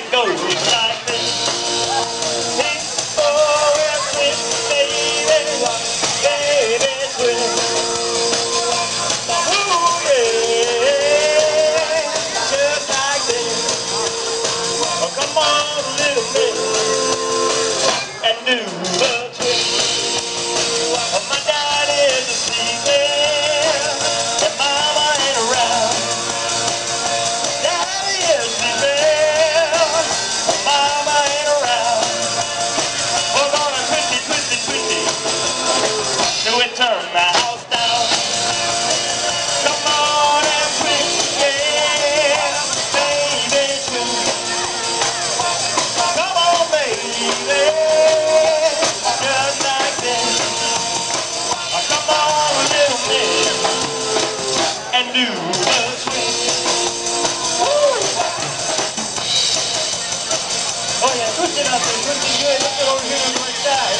it goes like this. Baby. Ooh, yeah, just like this. Oh, come on, little bit, and do and turn the house down. Come on and bring yeah, baby, too. Come on, baby, just like this. Come on, little miss, and do the swing. Oh yeah, push it up and push it good. Look over here to my side.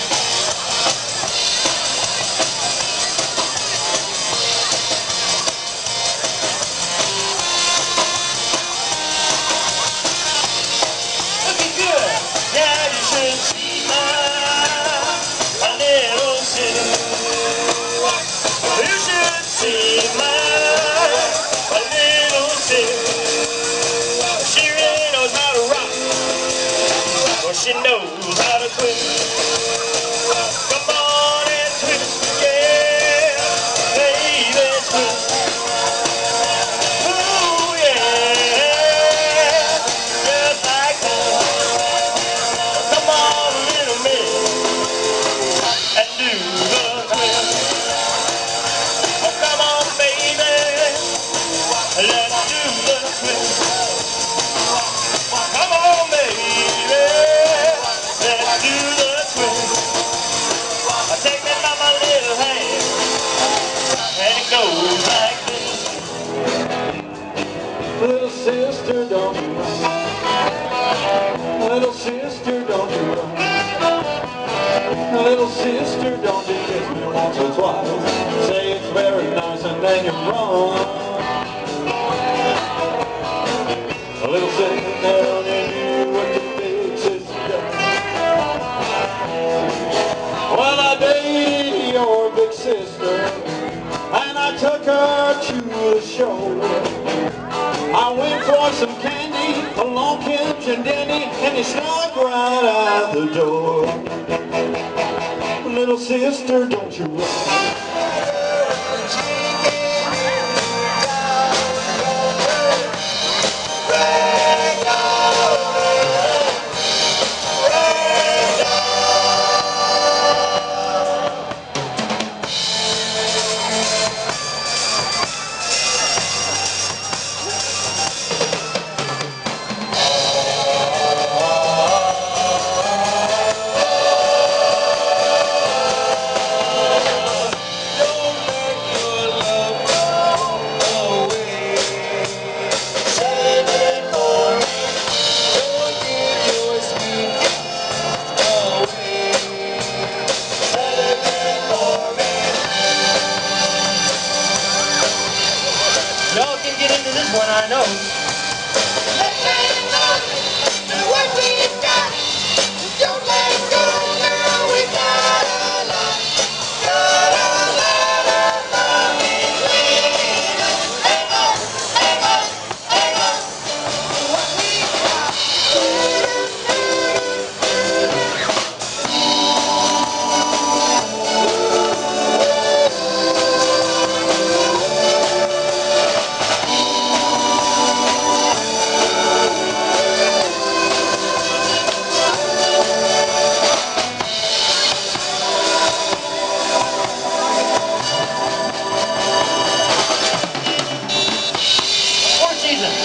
she knows how to cook. no. I went for some candy, along came and Danny, and he snuck right out the door. Little sister, don't you worry. one I know. Cleveland.